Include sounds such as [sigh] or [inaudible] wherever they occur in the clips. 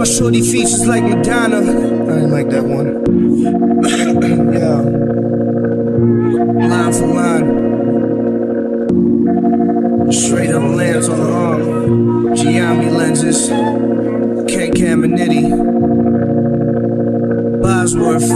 my shorty features like Madonna. I didn't like that one. [coughs] yeah. Line for line. Straight up lens on the arm. Giambi lenses. Ken Caminiti. Bosworth.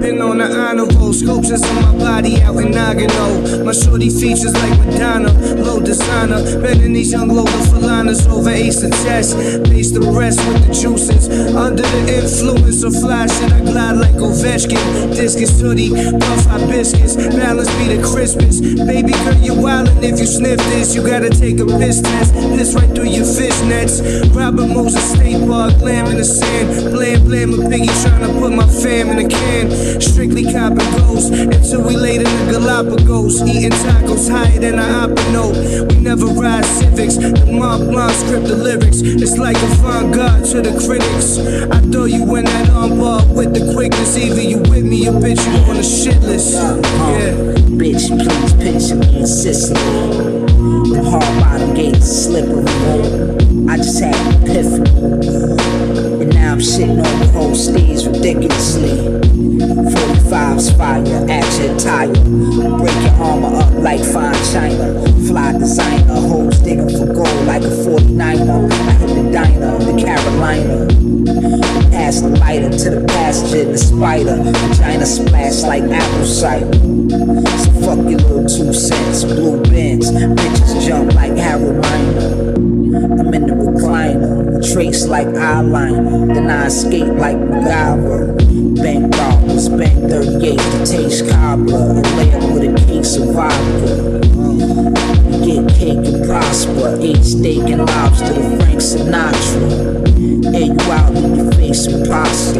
Been on the honor roll, sculptures on my body out in Nagano. Shorty features like Madonna, low designer. Bending these young local falanas over ace and test. Base the rest with the juices. Under the influence of flash, and I glide like Ovechkin. Discus hoodie, puff hibiscus. Balance be the crispest. Baby girl, you're wildin' if you sniff this. You gotta take a piss test. Piss right through your fishnets. Robert Moses State Park, lamb in the sand. Blam, blam, a piggy tryna put my fam in a can. Strictly cop and until we laid in the Galapagos. Eating tacos higher than a opino. We never ride Civics. The Mont Blanc script the lyrics. It's like a fun god to the critics. I throw you in that armbar with the quickness. Either you with me or bitch, you on the shit list. Uh, yeah. Bitch, please picture me in Sicily. The hard bottom gates slippery. I just had an epiphany. And now I'm shitting on the whole stage ridiculously. 45's fire, action tire. Break your armor up like fine china. Fly designer, hoes digging for gold like a 49er. I hit the diner, the Carolina. Pass the lighter to the passenger, the spider. Vagina splash like apple cider. So fuck your little two cents, blue bins. Bitches jump like trace like eyeliner. Then I escape like MacGyver. Bank robbers, bank 38 to taste cobbler. And lay up with a case of vodka. Get cake and prosper. Eat steak and lobster to Frank Sinatra. And you out in your face with pasta.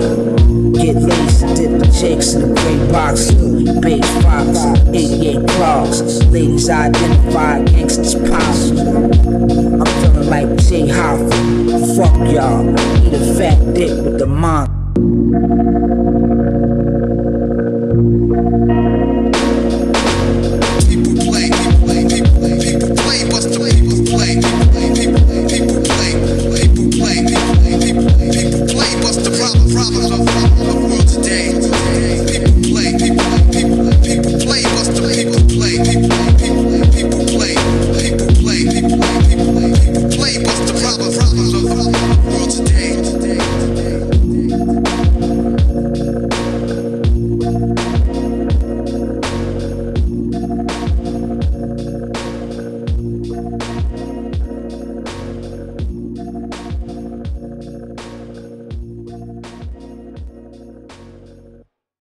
Get lazy, dip the gray boxer. Beige fox, 88 clocks. Ladies identify gangsters posture. I'm feeling like Jay Hoffa. Fuck y'all. Eat a fat dick with the monk.